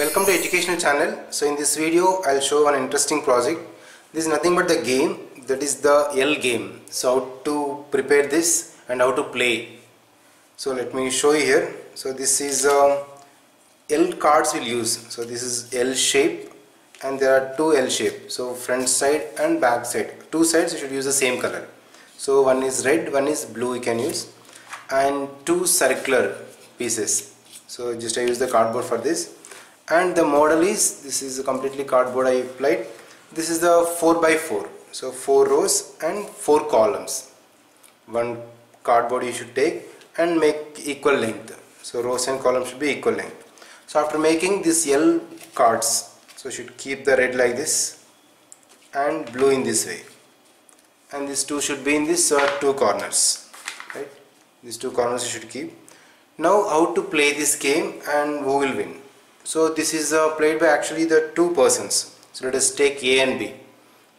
Welcome to educational channel. So in this video I'll show an interesting project. This is nothing but the game that is the L game. So how to prepare this and how to play. So let me show you here. So this is um, L cards we'll use. So this is L shape and there are two L shape. So front side and back side. Two sides you should use the same color. So one is red, one is blue you can use and two circular pieces. So just I use the cardboard for this and the model is this is a completely cardboard I applied. This is the 4 by 4 so 4 rows and 4 columns. One cardboard you should take and make equal length. So rows and columns should be equal length. So after making this L cards so you should keep the red like this and blue in this way. And these two should be in these uh, two corners right? These two corners you should keep. Now how to play this game and who will win so this is uh, played by actually the two persons. So let us take A and B.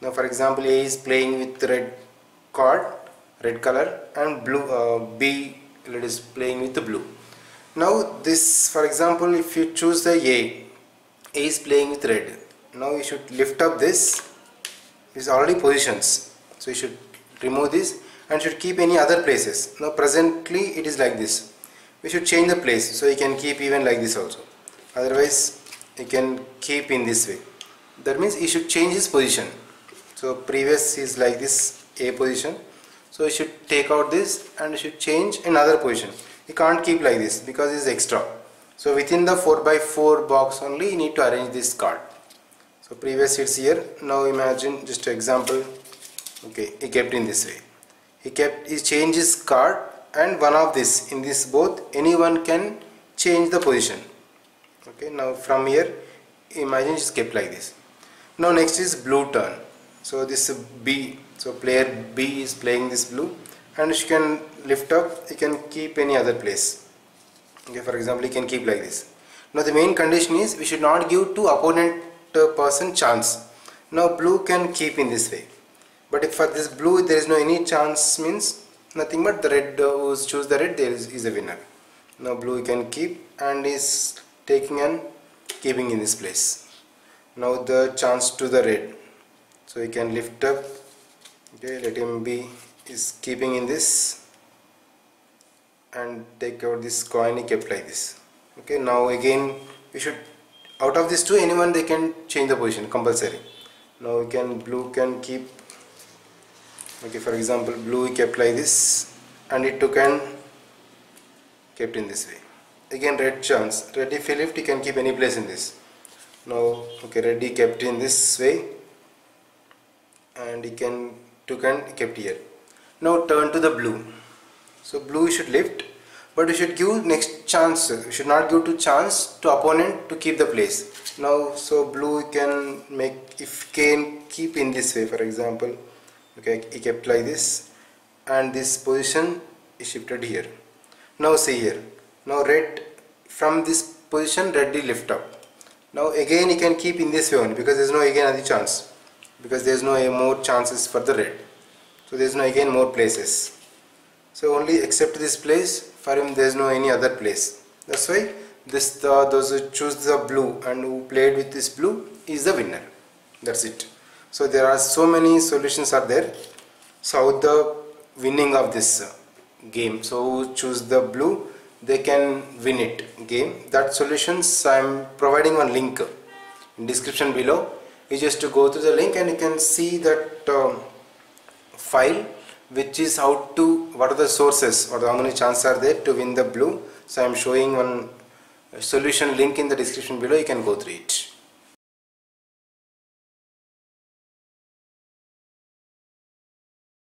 Now for example A is playing with red card red color and blue uh, B let us playing with the blue. Now this for example if you choose the A A is playing with red. Now you should lift up this. This is already positions. So you should remove this and should keep any other places. Now presently it is like this. We should change the place so you can keep even like this also otherwise you can keep in this way. That means you should change his position. So previous is like this A position. So you should take out this and you should change another position. You can't keep like this because it's extra. So within the 4 by 4 box only you need to arrange this card. So previous it's here. Now imagine just example. Okay he kept in this way. He kept he changed his card and one of this in this both anyone can change the position okay now from here imagine it's kept like this. Now next is blue turn. So this B. So player B is playing this blue. And you can lift up. You can keep any other place. Okay for example you can keep like this. Now the main condition is we should not give to opponent uh, person chance. Now blue can keep in this way. But if for this blue there is no any chance means nothing but the red uh, who's choose the red there is, is a winner. Now blue can keep and is taking and keeping in this place. Now the chance to the red. So you can lift up. Okay let him be is keeping in this. And take out this coin he kept like this. Okay now again we should out of these two anyone they can change the position compulsory. Now we can blue can keep. Okay for example blue we kept like this. And it took and kept in this way again red chance. Red if he can keep any place in this. Now okay he kept in this way. And he can took and kept here. Now turn to the blue. So blue you should lift but you should give next chance. You should not give to chance to opponent to keep the place. Now so blue can make if can keep in this way for example. Okay he kept like this. And this position is shifted here. Now see here now red from this position red will lift up. Now again you can keep in this way only because there is no again other chance. Because there is no more chances for the red. So there is no again more places. So only except this place for him there is no any other place. That's why this the, those who choose the blue and who played with this blue is the winner. That's it. So there are so many solutions are there. So the winning of this game? So choose the blue they can win it game that solutions I am providing one link in description below. You just to go through the link and you can see that um, file which is how to what are the sources or how many chances are there to win the blue. So I am showing one solution link in the description below. You can go through it